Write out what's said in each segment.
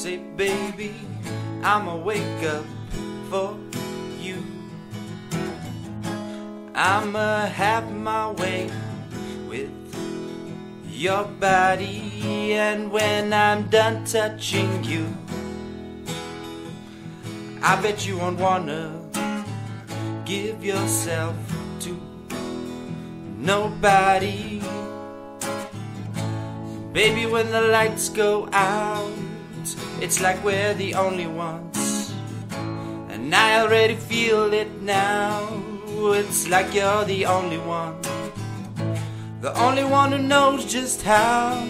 Say, baby, I'ma wake up for you. I'ma have my way with your body, and when I'm done touching you, I bet you won't wanna give yourself to nobody. Baby, when the lights go out, it's like we're the only ones. And I already feel it now. It's like you're the only one. The only one who knows just how.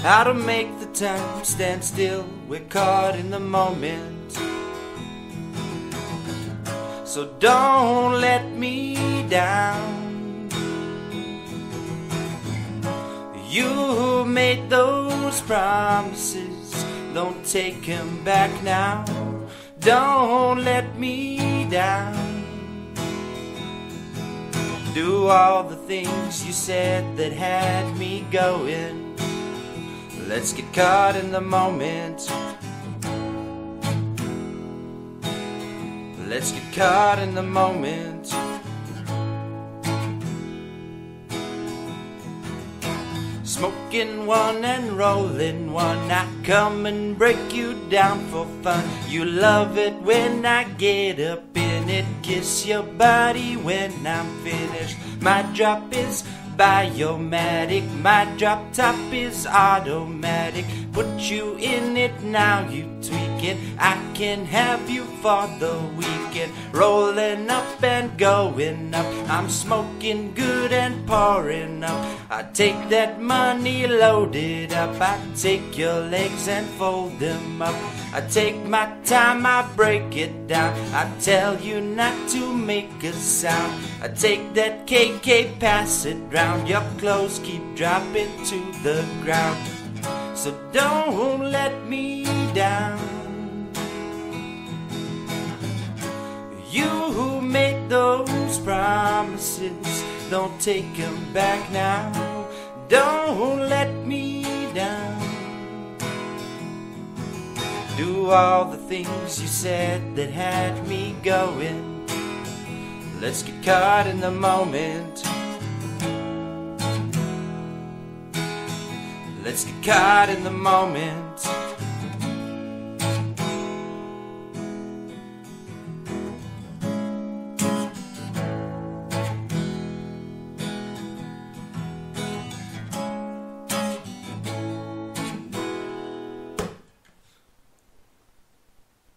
How to make the time stand still. We're caught in the moment. So don't let me down. You made those promises, don't take them back now. Don't let me down. Do all the things you said that had me going. Let's get caught in the moment. Let's get caught in the moment. Smoking one and rolling one. I come and break you down for fun. You love it when I get up in it. Kiss your body when I'm finished. My drop is biomatic. My drop top is automatic. Put you in it now, you tweak it. I can have you for the weekend. Rolling up and going up. I'm smoking good and pouring up. I take that money loaded up. I take your legs and fold them up. I take my time, I break it down. I tell you not to make a sound. I take that KK, pass it round. Your clothes keep dropping to the ground. So don't let me down. You who made those promises, don't take them back now. Don't let me down. Do all the things you said that had me going. Let's get caught in the moment. Let's get caught in the moment.